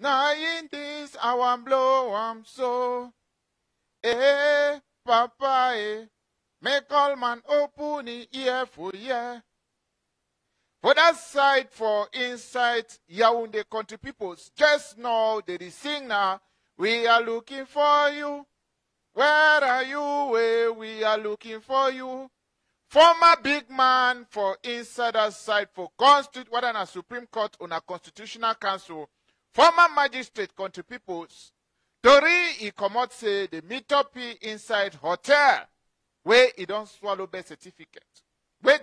Now in this want blow am so. Eh, papa, eh. Make all man open the ear for ear. For that side, for inside Yaoundé country peoples, just now they dey sing now. We are looking for you. Where are you? Where we are looking for you. Former big man for inside that side for constitute whether na Supreme Court or a Constitutional Council. Former magistrate country peoples. Tori he comot say the meet up inside hotel where he don't swallow birth certificate.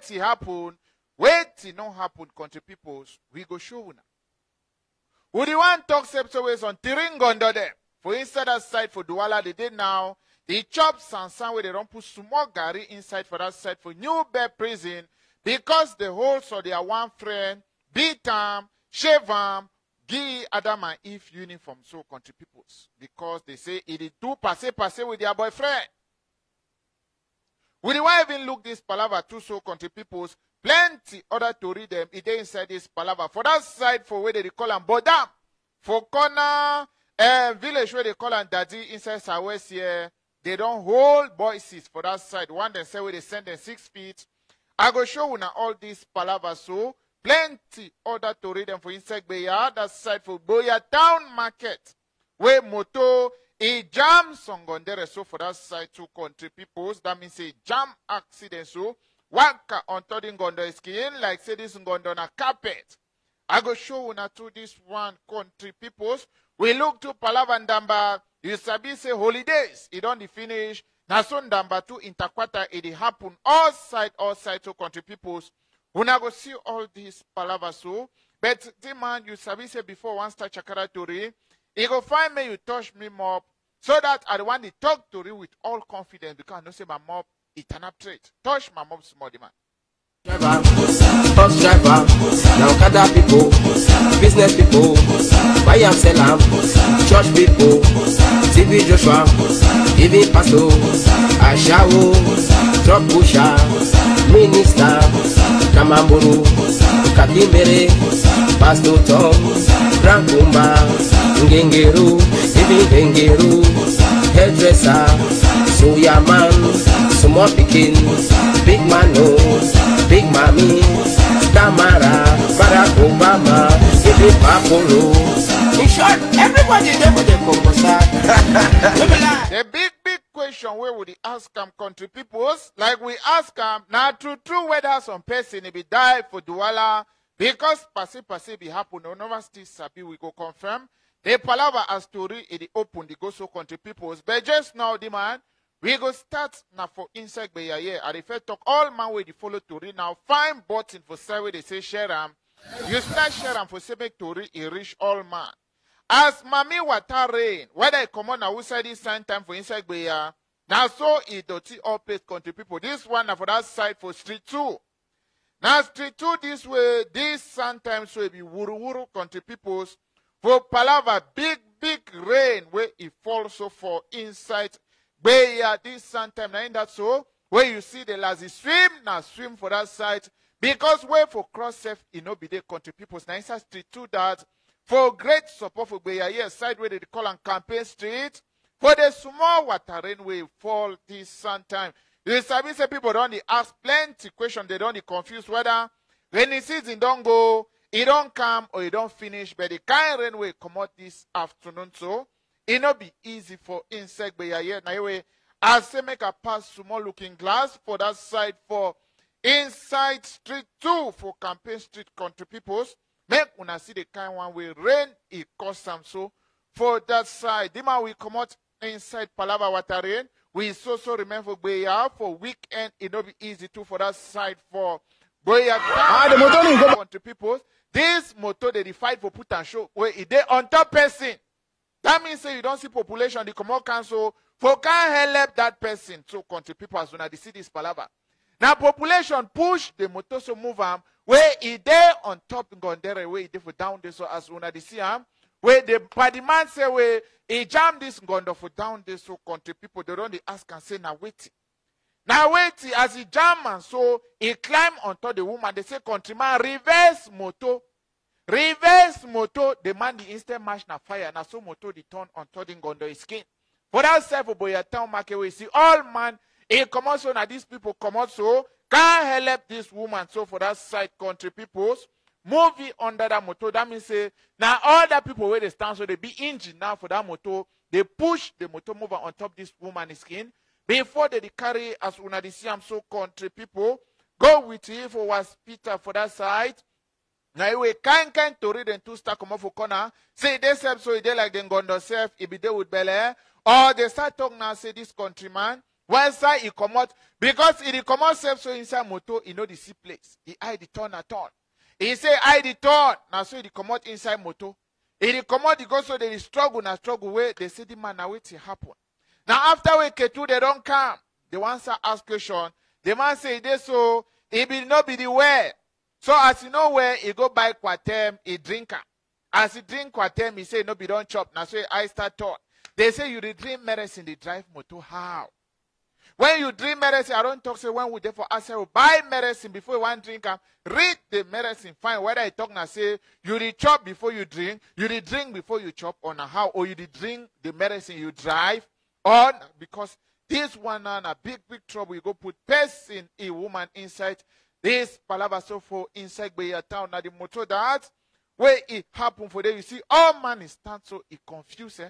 Till happen, till no happen country peoples, we go show una. One talk separate ways on Tiringondo there. For inside that side for Douala they did now. They chop sansan where they don't put small gari inside for that side for New Bear prison because the whole so their one friend beat am, shave am, give Adam and Eve uniform so country peoples because they say it is too passe passe with their boyfriend. We one even look this palaver too so country peoples plenty other to read them it dey inside this palaver for that side for where they call am bodam. For corner uh, village where they call am daddy inside southwest here they don hold voices for that side. One dem say wey dey send dem six feet. I go show una all this palaver so plenty other to read them for inside gbeya that side for gboya town market wey moto e jam songondere so for that side two country peoples that means say jam accident. So waka on top the skin like say this ngondo na carpet. I go show una to this one country peoples. We look to palava ndamba you sabi say holidays e don dey finish. Na so ndamba two interquarter dey happen all side all side to country peoples una go see all this palava so but the man you sabi say before one start chakara tori e go find me you touch me mop so that i want to talk to you with all confidence because i know say my mop eternal trait touch my mop small man. driver, bus driver, now Okada people, business people, buy and sell am, church people, TV Joshua, even pastor, Ashawo, truck pusher, minister, Kamamburu, Kakimere, Pastor Tom, Grand Kumba, Ngengeru, even Ngengeru, hairdresser, Soya man, small pikin, big man no, big mommy, Tamara, Barack Obama, even Papolo. In short, everybody there for the Congo The big, big question where would he ask am country peoples, like we ask am, now to true whether some person be die for Douala because pasi pasi be happen, no never sabi we go confirm. The palava as story e dey open the go so country peoples, but just now the man we go start na for inside gbeya here. I first talk all man way dey follow tori now. Find button for side where they say share am. You start share am for say make tori e reach all man. As mami water rain, whether e comot na outside this time for inside gbeya, na so dirty all place country people. This one for that side for street two. Na street two this way, this sometimes will be wuru wuru country peoples for palava big big rain where it falls so for inside gbeya this sometime na in that so wey you see the lazy swim na swim for that side because wey for cross safe e no be dey country peoples na inside street two that for great support for gbeya here side where dey call am campaign street for the small water rain wey fall this sometime sabi say people don ask plenty question they don dey confuse whether rainy season don go e don come or e don finish but the kind rain wey comot this afternoon so e no be easy for insect gbeya here na way as say make i pass small looking glass for that side for inside street two for campaign street country peoples make una see the kind one wey rain e cause am so. For that side the man we comot inside palava water rain we so so remain for weekend. No be easy too for that side for gbeya Ah, the motor is go- country this motor they fight for put and show. Where dey on top person. That means say you don't see population. The comot council for can help that person to country people as una dey see this palava. Now population push the motor so move am. Wey e dey on top ngondere wey e dey for down there so as una they see am wey the party man say wey e jam this ngondo for down there so country. People dey don dey ask am say na wetin na wetin as e jam am so e climb on top the woman. Dey say countryman reverse motor. Reverse motor. The man the instant match na fire. Na so motor the turn on turning gondo his skin. For that side for boya town market we see all man e comot so na people comot so can help this woman. So for that side country peoples movie under that motor that means say na all that people where they stand so they be engine now for that motor They push the motor mover on top this woman skin. Before they carry as una dey see so country people go with you for was peter for that side. Na iwe kind kind read dem two start comot for corner. Say dey sef so dey like dem gondo sef e be dey with belle. Or dey start talk now say this countryman one side come out? Because he come out self so inside motor e no dey see place. He eye dey turn at turn e say eye dey turn na so e dey comot inside motor. E dey comot e go so dey dey struggle na struggle wey dey say the man na wetin happen. Na after wey ketu dey don come. The one sir ask question. The man say e dey so e be no be the well so as e no well e go buy kwatem e drink am. As e drink kwatem e say e no be don chop. Na so e eye start turn they say you dey drink medicine dey drive motor how when you drink medicine i don talk say when we for outside we buy medicine before you wan drink am read the medicine fine whether e talk na say you dey chop before you drink you dey drink before you chop or how or you dey drink the medicine you drive on because this one na na big big trouble you go put person a woman inside this palava so for inside by your town na the motor that where it happen for there you see all man is stand so e confuse eh?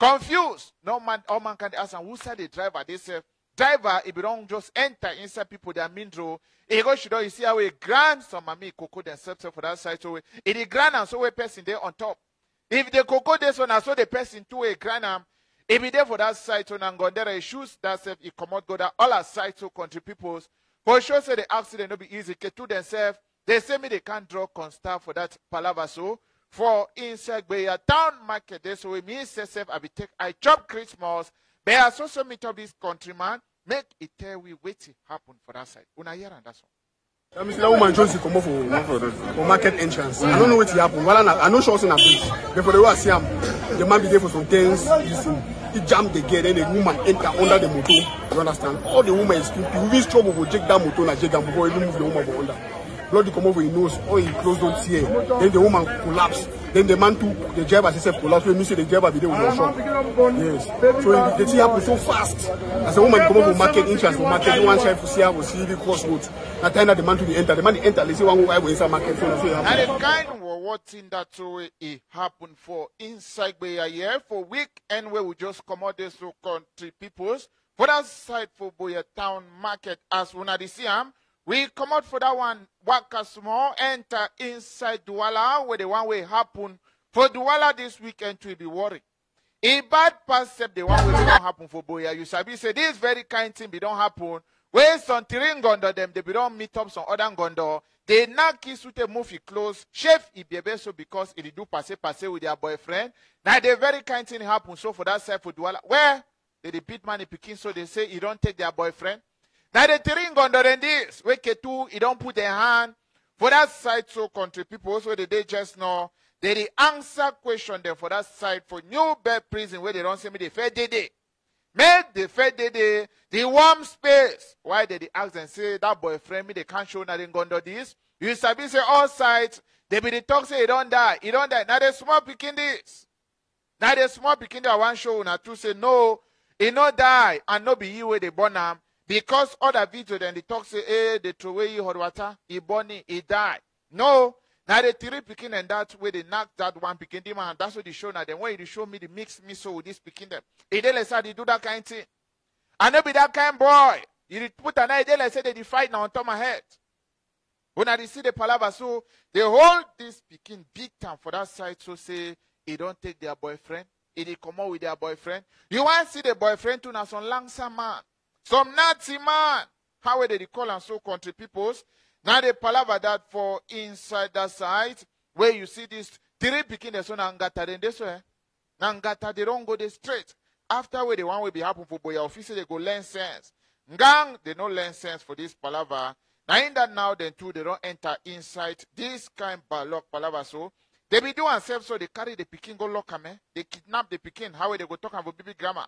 Confused. No man all man can ask and who side the driver they sef driver e be don just enter inside people their main road e go shit you see how e grind some mami cocoa themselves for that side so e dey grind am so wey person there on top. If the cocoa dey so na so the person too a grind am be there for that side so na ngondera e shoes that sef e comot go that all aside so country peoples. For sure say the accident no be easy ketu themselves. They say me they can't draw constant for that palava so for inside gbeya town market dey so e mean say sef i be take i chop christmas. But i so so meet up this countryman make e tell we wetin happen for that side una hear am that one. That means that woman just come up for, for market entrance. I don't know what happened. Well, I, I know she also na police. Before the way see him, the man be there for some things. He jammed the gate, then the woman enter under the motor. You understand? All the woman is stupid. We struggle to take that motor and take them before even move the woman for under. Blood come over his nose, all his clothes don't see it. Then the woman collapse. Then the man took the driver himself collapse. When me say the driver be there with no shop. Yes. So the thing happened so fast. As a woman come over for market entrance for market, one side for see her was see the crossroads. That time that the man to the enter, the man the enter, they say one guy will inside market. So that's what na happened. the kind what thing that so e happen for inside gbeya here for weekend wey we just comot dey so country peoples for that side for boya town market as una dey see am we come out for that one. Waka small enter inside Douala where the one wey happen. For Douala this weekend to be worried. e bad sef the one wey be don happen for boya. You sabi say this very kind thing be don't happen. Wey some three ngondo them, they be don't meet up some other ngondo. Dey knack kisute move e close. Chef e bebe so because e dey do pase pase with their boyfriend. Now the very kind thing happen. So for that side for Douala where they beat man e pikin so they say he don't take their boyfriend na the three ngondo dem dis wey ketu don't put their hand. For that side so country people also they, dey just now they dey answer question dem for that side for New Bell prison where they don't see me dey fair dey dey make the fair dey dey the warm space. Why did they ask and say that boyfriend me they can't show na dem gondo this. You sabi say all sides they be the talk say don't die he don't die. Now they small pikin this. Now they small pikin that wan show una too say no e no die and no be you wey dey born am because other video dem dey talk say eh dey throway you hot water e born him e die. No. Na the three pikin and that way dey knock that one pikin the man that's what dey show na Then when you show me the mix me so with this dem e dey like say i dey do that kind thing. I no be that kind boy. You put an dey like say dey fight now on top my head. Una dey see the palava so dey hold this pikin big time for that side so say he don't take their boyfriend. E come comot with their boyfriend. You wan see the boyfriend too? Na some lancer man some nazi man how dey call and so country peoples? Na the palava that for inside that side where you see this three pikin dem so na ngata dem dey so eh na ngata dey don go the straight after wey the one wey be happen for boya office they go learn sense. Ngang they no learn sense for this palava Now in that now dem too dey don enter inside this kind balok palava so they be do am sef so they carry the picking go lock am eh? Dey kidnap the picking. how dey go talk for baby grammar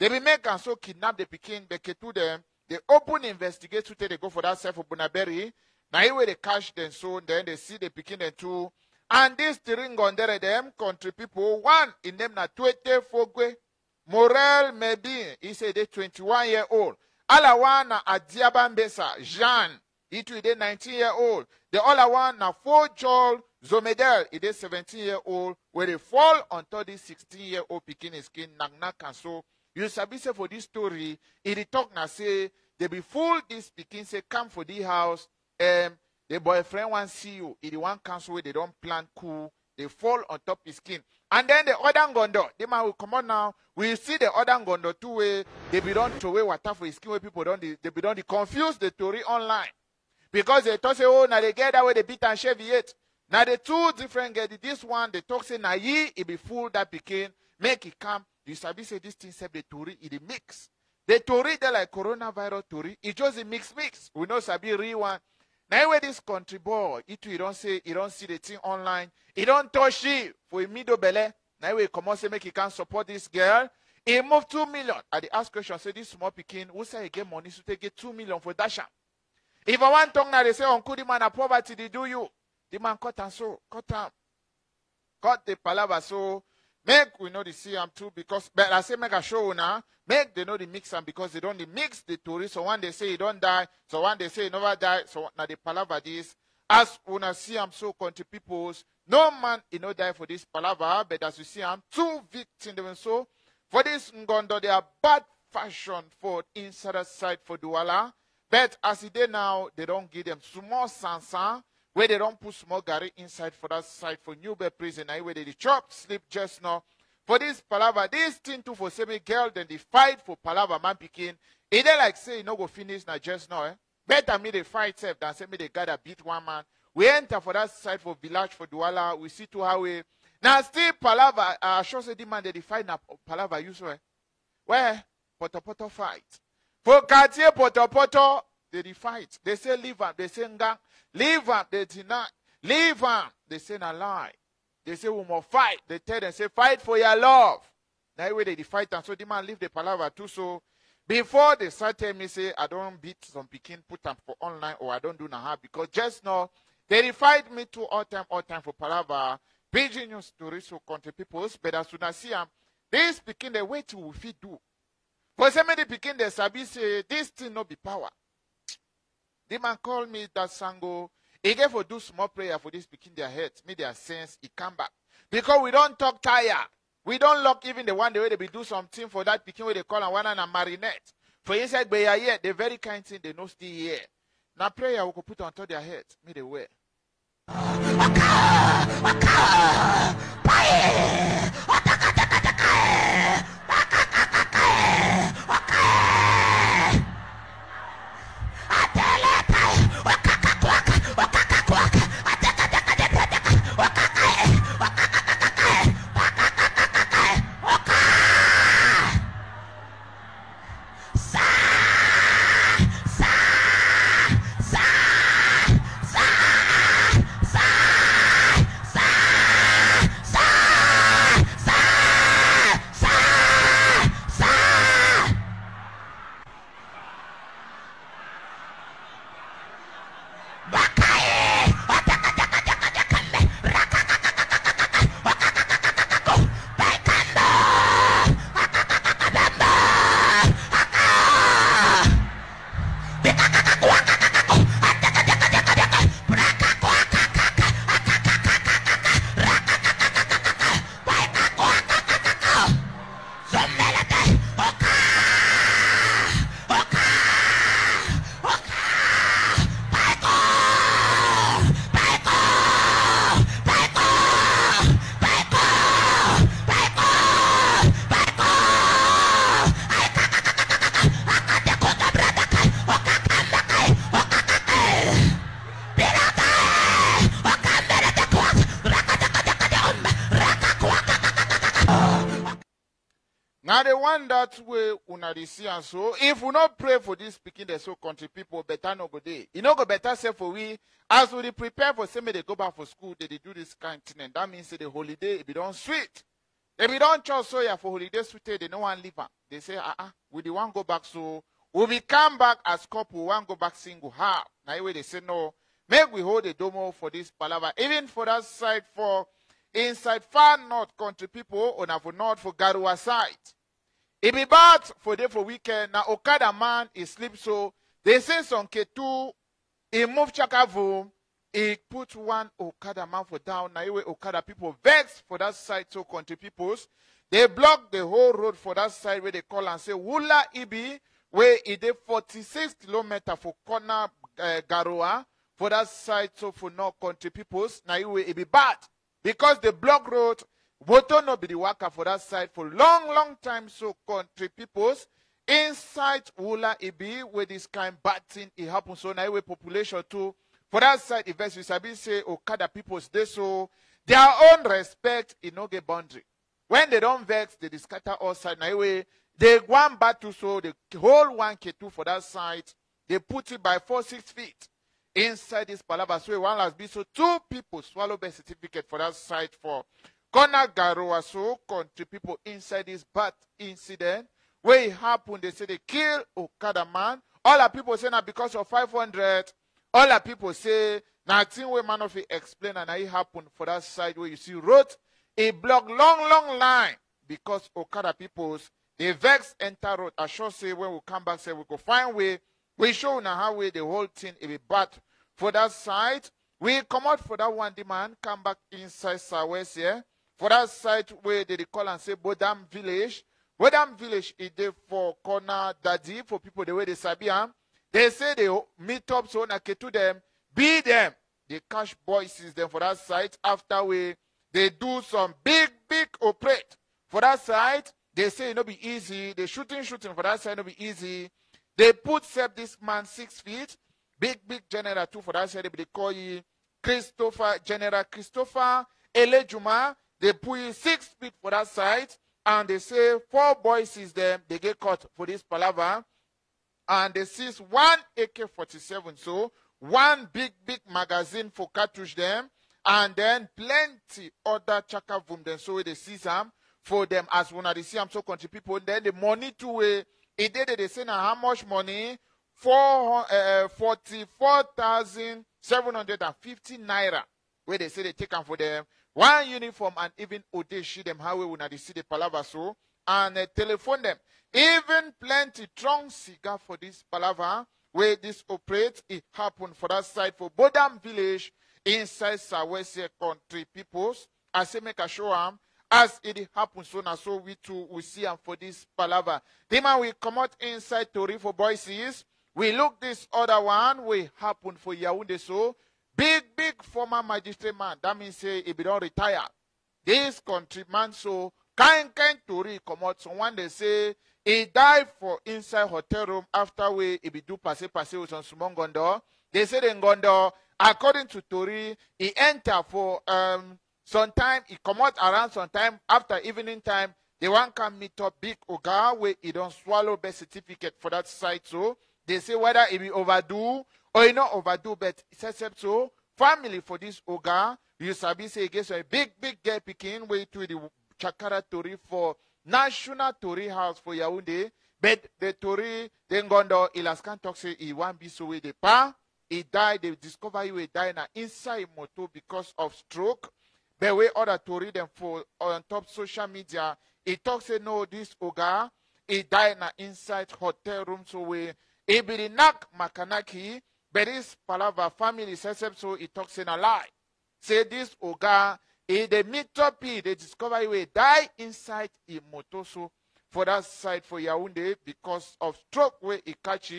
make am so kidnap the pikin dey ketu them, they open investigate to dey go for that sef for Bonaberi. Now wey dey catch dem so then they see the pikin dem too And these three ngondere them country people, one in them na Twete Fogwe, Morel Mebi, he said they 21 year old. Alawa na Adiaba Mbesa, Jean, he too they 19 year old. The other one na four Joel Zomedel, he is 17 year old, where they fall on this 16 year old picking skin, Nagna so You sabi say for this story, it talk na say, they be fool this picking say, come for the house, um, the boyfriend want see you, it one cancel where they don't plan cool, they fall on top his skin. And then the other gondo, the man will come on now. We see the other gondo two way, they be don't throw away water for his skin where people don't, they be done, confuse the story online. Because they talk say, oh, now they get that way they beat and shave it. Now the two different get this one, they talk say, now ye, it be fool that became, make it come. You sabi say this thing said the Tory, it mix. The Tory, they like coronavirus Tory, it just a mix mix. We know sabi real one. Now where this country boy, it you don't say, you don't see the thing online, you don't touch it for a middle belly. Now we come out say make he can support this girl. He moved two million. At the ask question, say this small picking, who say he get money so they get two million for Dasha. If I want tongue now, they say, Uncle, the man of poverty, they do you. The man cut and so, cut him. Cut the palaver so, make we know the CM too, because, but I say make a show now, make they know the mix and because they don't mix the tourists. So one they say he don't die, so one they say he never die, so now the palaver this. As una see am so country peoples, no man he no die for this palaver, but as you see am two victims even so. For this ngondo, they are bad fashion for inside side for Douala. But as it is now, they don't give them small sansan, where they don't put small gari inside for that side for New Bell prison, I where they chop, sleep just now. For this palava, this thing too for semi girl, then they fight for palava man picking. It they like say, know, go finish now just now, eh? Better me they fight self than say me they gotta beat one man. We enter for that side for village for Douala. We see to how we now still palava. Uh, show say the man they fight now palava use where where poto poto fight. For Cartier Poto Poto, they fight. They say up. They say ngang. Leave up. They deny. Leave up. They say a lie. They say we must fight. They tell them, say, fight for your love. Now way they fight and so the man leave the palaver too. So before they start telling me, say, I don't beat some picking, put them for online or I don't do now because just now they fight me to all time, all time for palaver. Beijing news stories so country people, but as soon as see them, they speaking the way to we do. For picking the sabi say this thing no be power. The man called me that sango. He gave for do small prayer for this picking their heads, make their sense, he come back. Because we don't talk tire. We don't lock even the one the way they be do something for that picking where they call and one and a marinette. For inside they are here, the very kind thing they know still here. Now prayer we could put on top their heads, me they wear. Now the one that way una dey see and so if we not pray for this speaking the so country people better no go day. You know go better say for we as we prepare for say they go back for school they, they do this kind thing and that means say the holiday it be done sweet. If we don't choose so yeah for holiday sweet they no one leave am. They say ah -uh, we the one go back so we be come back as couple one go back single how. Way they say no Make we hold a domo for this palaver. Even for that side for inside far north country people on for north for Garoua side. It be bad for day for weekend. Now Okada man is sleep so they say some K2 he move chakavu. He put one Okada man for down. Now anyway Okada people vex for that side so country peoples. They block the whole road for that side where they call and say Wula Ibi where it is 46 kilometer for corner uh, Garoua for that side so for north country peoples. Now anyway it be bad because the block road Voto no be the worker for that side for long, long time. So country peoples inside Wula Ibi where this kind bad thing it happens. So now population too. For that side, if we sabi say Okada peoples they so their own respect in no get boundary. When they don't vex, they scatter all side. Now they one battle so the whole one K2 for that side, they put it by four six feet inside this palava. So one last be so two people swallow birth certificate for that side for Kona Garoua so country people inside this bad incident where it happened, they say they kill Okada man. All the people say now because of 500. All the people say nothing where man of it explain and it happened for that side where you see wrote a block long, long line because Okada peoples they vex enter road. I sure say when we come back say we go find way. We show now how way the whole thing it be bad for that side. We come out for that one demand, come back inside Southwest here. For that side where they call and say Bodam village. Bodam village is there for corner daddy for people the way they sabi am. They say they meet up so na to them, be them. They catch boys them for that side after we they do some big, big operate. For that side, they say it'll be easy. They shooting, shooting for that side, it'll be easy. They put set this man six feet. Big, big general too for that side. They call you Christopher, General Christopher Elejuma. They put six feet for that side. And they say four boys is them. They get caught for this palaver. And they seize one AK-47. So one big, big magazine for cartridge them and then plenty other chaka boom then so they seize them for them as one of the see am so country people then the money to way it did they say now how much money four uh, forty four thousand seven hundred and fifty naira where they say they take them for them one uniform and even odeshi them how we wanna see the palaver so and uh, telephone them even plenty strong cigar for this palaver where this operates it happened for that side for Bodam village inside Southwest country peoples. I say make a show am as it happens so now so we too we see am for this palaver. The man we come out inside Tori for voices. We look this other one we happen for Yaounde so big big former magistrate man. That means say he be don't retire. This country man so kind kind Tori come out. So they say he died for inside hotel room after we he be do passe passe with some small gondo. They say in gondo according to Tori, he enter for um sometime he come out around sometime after evening time. The one come meet up big Oga where he don't swallow birth certificate for that site. So they say whether it be overdue or he not overdue, but except so family for this Oga, you sabi say gets a big, big girl picking way to the Chakara Tori for National Tori House for Yaoundé. But the Tori then gone to Ilaskan talk say he won't be so with the pa he died. They discover he will die inside moto because of stroke. But we order to read them for on top social media. He talks say no, this Oga, he died inside hotel room. So we he be knock Makanaki, but this Palava family says so he talks in a lie. Say this Oga, he they meet up, he they discover will die inside a motor. For that side for Yaoundé because of stroke where he catch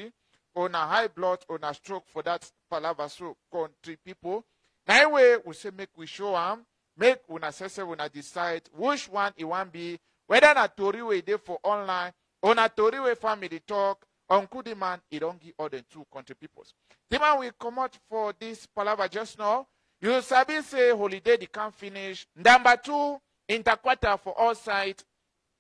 on a high blood, on a stroke for that palava so country people. That way we say make we show them, make una say una decide which one it want be, whether na tori we dey for online, or na tori we family talk, uncle the man, he don't give all the two country peoples. The man will come out for this palava just now. You sabi say holiday they can't finish. Number two, interquarter for all sides.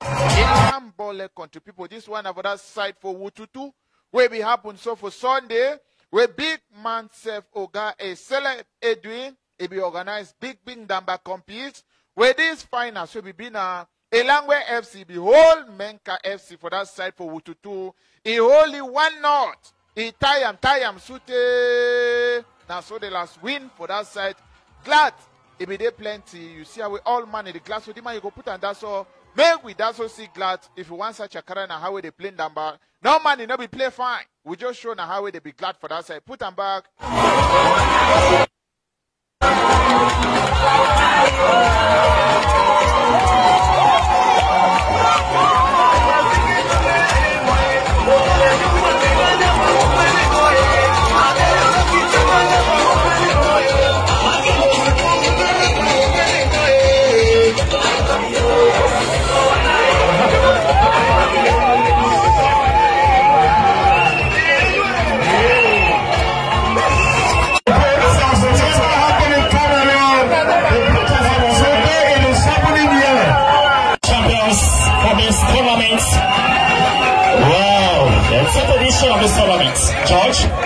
In Bole country people, this one that side for Wututu Where be happen so for Sunday, where big man self Oga a select Edwin, it be organized big big number compete, where this finals will be been a Elangwe FC be whole Menka FC for that side for Wututu. He only one not. He tie him, tie him, sute. Now so the last win for that side. Glad it be there plenty. You see how we all in the glass with the man you go put on that so make we that so see glad if you want such a car now how they play number. No money no be play fine. We just show now how they be glad for that side. Put them back. Tournament.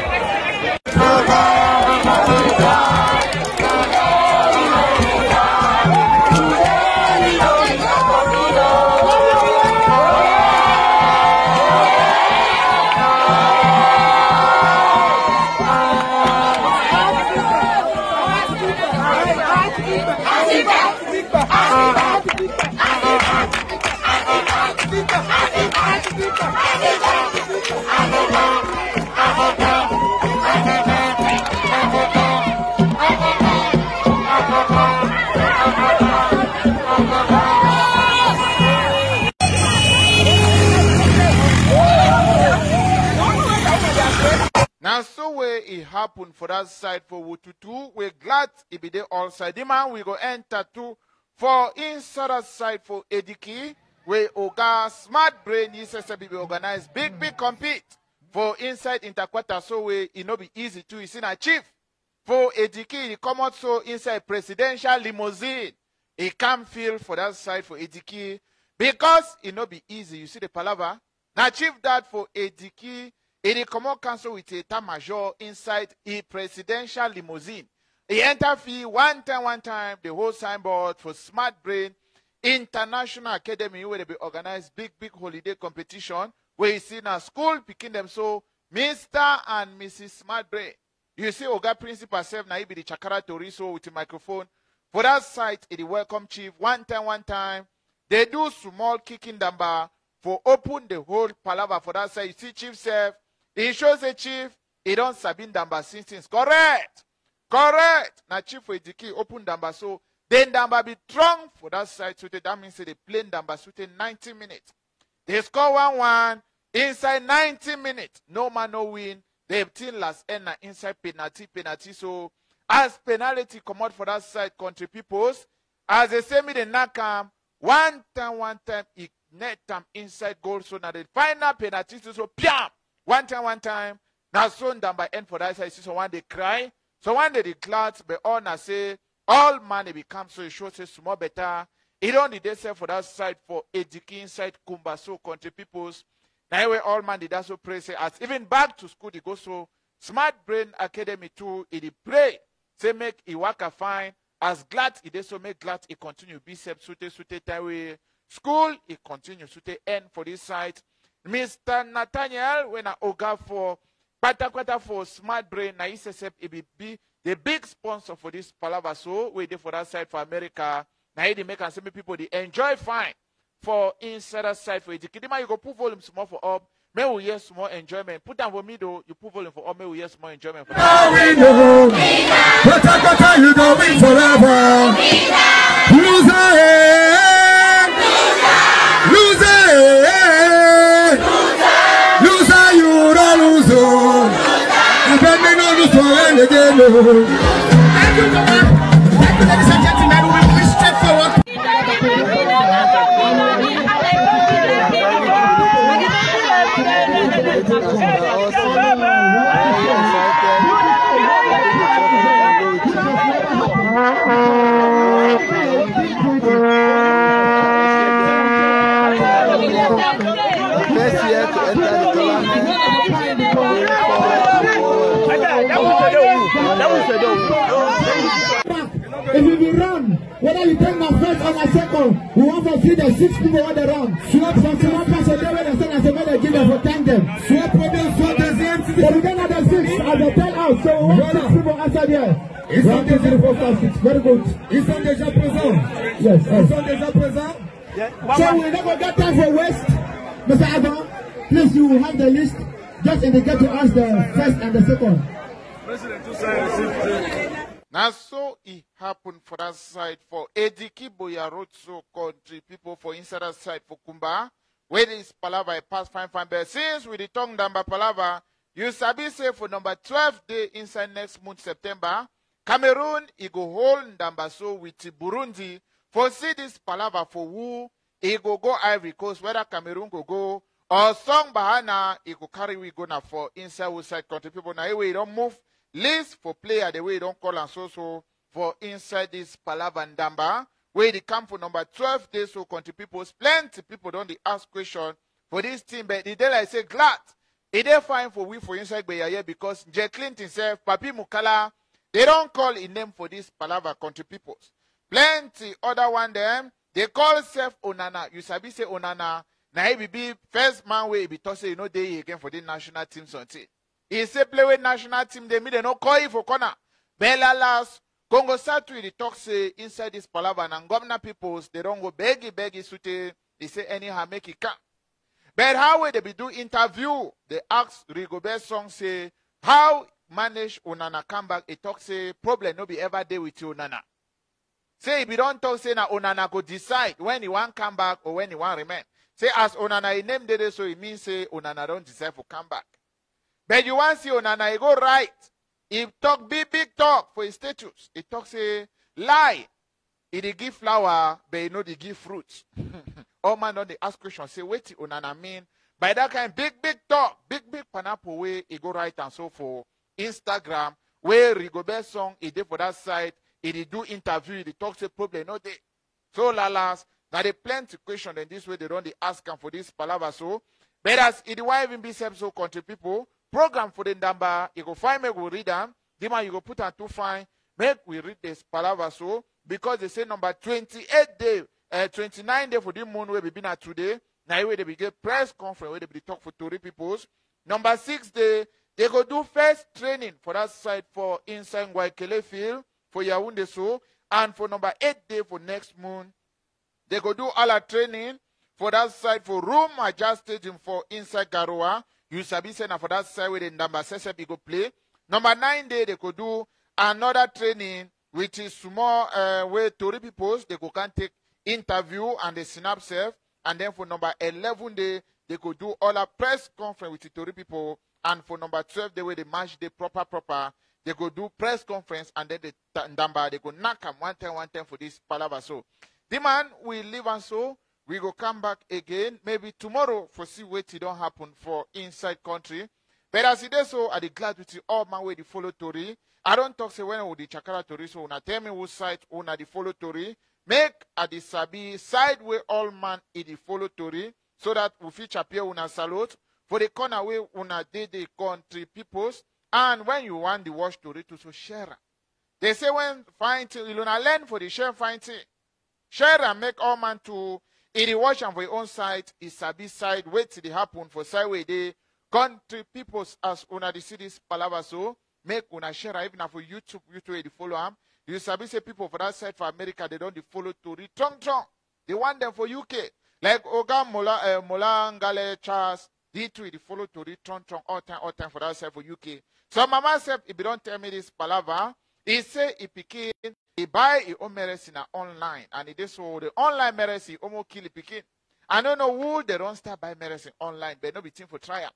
Glad it be there all side. The man we go enter to for inside that side for Ediki. Where Oga Smart Brain is be organize big, big compete for inside Interquarter. So way it no be easy to is in achieve. For Ediki, he come out so inside presidential limousine. He can feel for that side for Ediki because it no be easy. You see the palaver? Now achieve that for Ediki. He dey comot council with a major inside a presidential limousine. He enter fee one time, one time, the whole signboard for Smart Brain International Academy where they be organized big, big holiday competition where you see now school picking them so Mr. and Mrs. Smart Brain. You see Oga Principal Sef na be the Chakara Toriso with the microphone. For that site, it welcome chief one time, one time. They do small kicking number for open the whole palaver for that side. You see Chief Sef, he shows a chief, he don't sabin since since. Correct. Correct. Now chief for Ediki open damba so then damba be strong for that side. So that means they play damba so 90 minutes. They score 1 1 inside 90 minutes. No man, no win. They team last end inside penalty, penalty. So as penalty come out for that side, country peoples, as they say me the knock am, one time, one time, he net am inside goal. So now the final penalty, so piam, one time, one time. Now so by end for that side, so one they cry. So one day the clouds, but all say, all money become so it shows say small better. It only they say for that side for Ediki side Kumba, so country peoples. Now way all man did also pray say as even back to school they go so smart brain academy too it pray say make e waka fine as glad dey so make glad e continue bishop sute sute wey school e continue sute end for this side mr nathaniel when I oga for kpatakpata for smart brain na sef e be be the big sponsor for this palava so wey dey for that side for america na he dey make am say make people dey enjoy fine for inside that side for Ejikidima. You go put volume small for up. May we hear small enjoyment. Put down for though. You put volume for up. May we hear small enjoyment. For that. we know. Better, better, you go win forever. Loser, want to see the six people on the run. Swap from small pass a day when they send us a medal, give them for thank them. Swap for them, swap the same. But we don't have the six, as they tell us. Oh, so we want six people answer there. Ils We sont have to déjà do the first and six. Very good. Ils sont déjà présents. Yes. Ils yes. sont déjà présents. So we're not gonna get time for waste. Mr. Adam, please you have the list. Just indicate to us the first and the second. Now, so it happened for that side for Ediki Boyarotso country people for inside that side for Kumba. Where this palava pass fine fine. But since with the tongue number palava, you sabi say for number 12 day inside next month September, Cameroon it go hold number so with Burundi for see this palava for who it go go Ivory Coast whether Cameroon go go or song bahana it go carry we go now for inside outside country people now anyway don't move list for player the way you don't call and so so for inside this palava ndamba where they come for number 12 days so country people plenty people don't they ask question for this team but the day like say glad it dey fine for we for inside Gbeyaye because Jay Clinton himself, Papi Mukala, they don't call a name for this palava country peoples. Plenty other one them, they call self Onana. You sabi say Onana, na he be be first man way be toss say you know they again for the national team something. He say play with national team, they they no call you for corner. Bella last Congo Satu they talk say eh, inside this palava and governor peoples they don't go beggy beggy sute. They say anyhow make it come. But how will they be do interview? They ask Rigobert Song say, how manage Onana come back? He talk say, eh, problem no be ever day with you, Onana. Say if you don't talk, say na Onana go decide when he want come back or when he want remain. Say as Onana he name did so it means say Onana don't decide for come back. But you want to see Onana, oh, he go right. He talk big, big talk for his status. He talk say, lie. He dey give flower, but he know they give fruit. All man don dey ask question, say, wetin oh, Onana mean? By that kind big, big talk, big, big pineapple way he go right and so for Instagram, where Rigobert song, he dey for that side, he dey do interview, he dey talk say problem no dey. So lalas, now they plenty question and this way they don't dey ask am for this palava so. But as it why even be self so country people, program for the number, you go find me, go read them. The you go put on to find, make we read this palava so because they say number 28 day, uh, 29 day for the moon where we been at today. Now where they be get press conference where they be talk for Tory peoples. Number six day, they go do first training for that side for inside Waikele field for Yaounde so and for number eight day for next moon they go do all our training for that side for room adjust stadium for inside Garoa. You sabi say na for that side where the number sesep e go play. Number nine day they could do another training which is small uh, where Tory peoples they go can take interview and the synapse self. And then for number 11 day they could do all a press conference with the Tory people. And for number 12 day where they match the proper proper they go do press conference and then the number they go knock them one time one time for this palava so. The man will leave and so we go come back again maybe tomorrow for see what it don't happen for inside country. But as it is so, I dey glad with you all man way the follow Tory. I don't talk say when would the chakara Tory, so una tell me who side una the follow Tory. Make a the sabi side way all man in the follow Tory, so that we fit appear una salute for the corner way una dey the country peoples. And when you want the watch Tory to so share. They say when find you learn for the share find. Share and make all man to in the watch and for own side, is sabi side, wait till it happen for side way they country peoples as una the see this palava so make una share even for YouTube, YouTube they follow am. You sabi say people for that side for America they don't follow to return trong. They want them for UK. Like Oga Mola uh, Mola Ngale Charles, they too they follow to return trong all time, all time for that side for UK. So mama said if you don't tell me this palava, he say he pikin he buy his own medicine online and he dey so the online medicine almost kill the pikin. I don't know who they don't start buy medicine online, but no be thing for trial.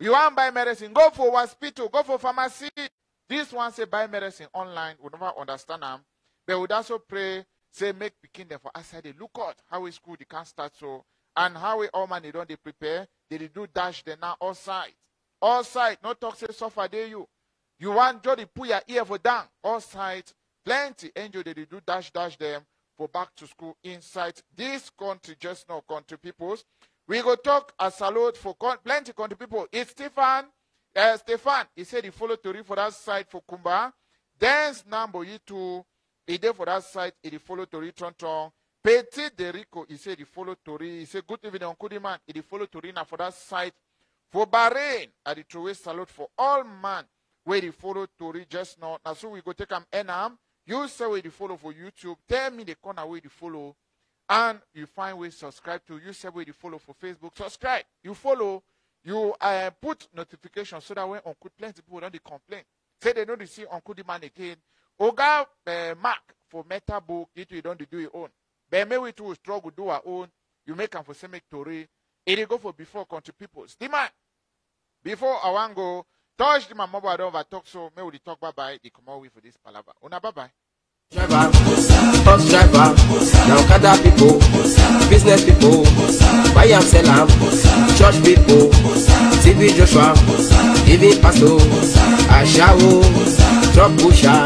You want buy medicine, go for hospital, go for pharmacy. This one say buy medicine online, we never understand them. But we also pray, say make pikin them for outside they look out how is school they can't start so and how we all man they don't they prepare, they dey do dash them now all side. All side, no talk say suffer they you. You want Jody put your ear for down, all side, plenty angel they do dash dash them for back to school inside this country, just now country peoples. We go talk a salute for con- plenty country people. It's Stefan. Uh, Stefan, he said he followed Tori for that side for Kumba. Dance Nambo Yitu, he did for that side, he dey follow Tori Tronton. Petit Derico, he said he followed Tori. He said, Good evening, Uncle Man. He dey follow Tori now for that side. For Bahrain, I dey throw away salute for all man where he follow Tori just now. Now, so we go take them Enam. You say where you follow for YouTube. Tell me the corner where you follow. And you find where subscribe to. You say where you follow for Facebook. Subscribe. You follow. You uh, put notification so that when Uncle plenty people don't complain. Say they know they see Uncle the man again. Oga uh, Mark for Meta book. It you don't do your own. But maybe we struggle do our own. You make them for Tori. It go for before country peoples. The man. Before I want go, touch the mobile I don't over talk so may we talk bye bye. They come with for this palaver. Una bye bye. driver, bus driver, now Okada people, business people, buy and sell am, church people, TV Joshua, even pastor, Ashawo, drug pusher,